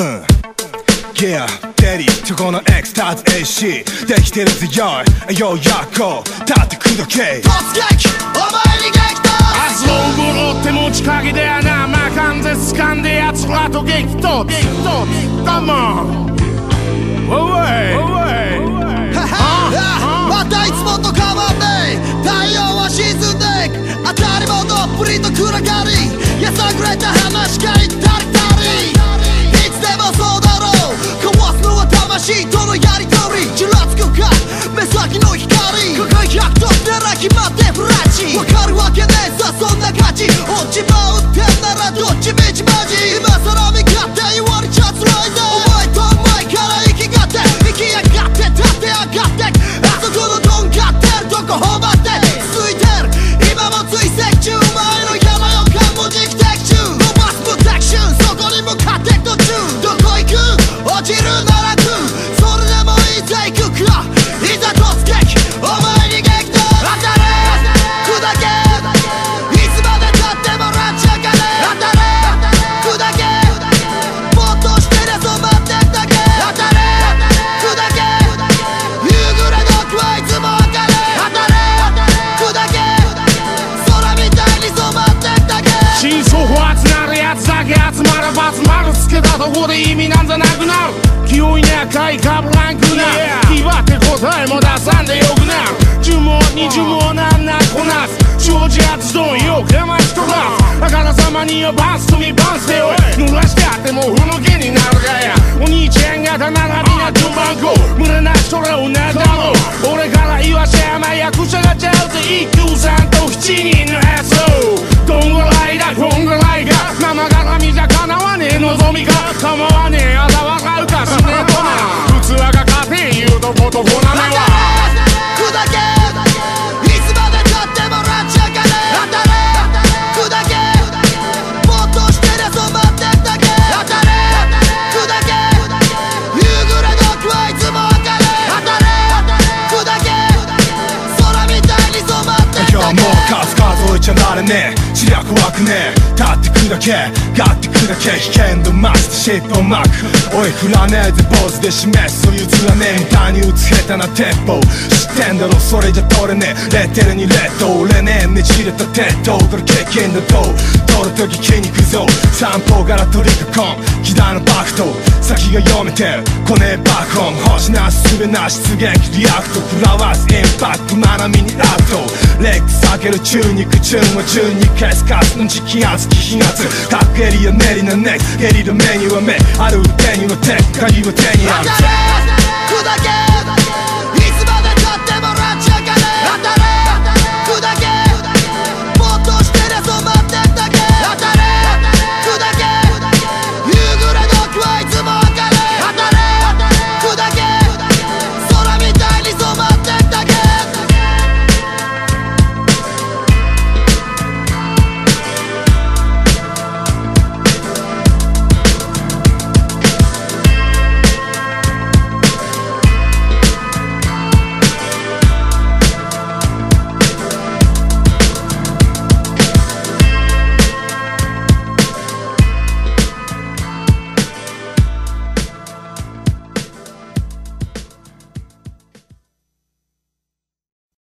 うん。Yeah デリチョコのエクスターズ AC できてるぜよいようやっこ立ってくだけ。突撃お前に激突明日をって持ち影でやなまあ関節掴んで奴らと激突激突 Come on Away Away またいつもと変わ集まるつけたとこで意味なんざなくなる。気負いね赤いかぶらんくな岩って答えも出さんでよくなる。呪文に呪文なんなこなす。常時発動よく山人があからさまによバンスとみバンスでおい。濡らしてあってもふぬけになるがや。お兄ちゃんが並びな順番こ群れなしそれをねだろう俺から言わせやま役者がちゃうぜ。一休さんと七人の SO どわねえ望知略湧くね。え立ってくだけ。ガってくだけ。危険度増して尻尾巻く。おい振らねえぜ坊主で示すそういうずらねえみた。いに打つ下手な鉄砲。知ってんだろそれじゃ取れねえ。レッテルにレッド。俺ねえねじれた鉄塔。これ経験だと。取るとき筋肉像散歩柄取り囲む木田のバクト。先が読めてる。来ねえバックホーム。星なしすべなし出撃リアクト。フラワーズインパクト。学びにアウト。レック下げる。中肉順は順に消すカスの時期圧気品圧各エリア練りなネクゲリラメニューは目ある手には手鍵は手にある当たれ！砕け！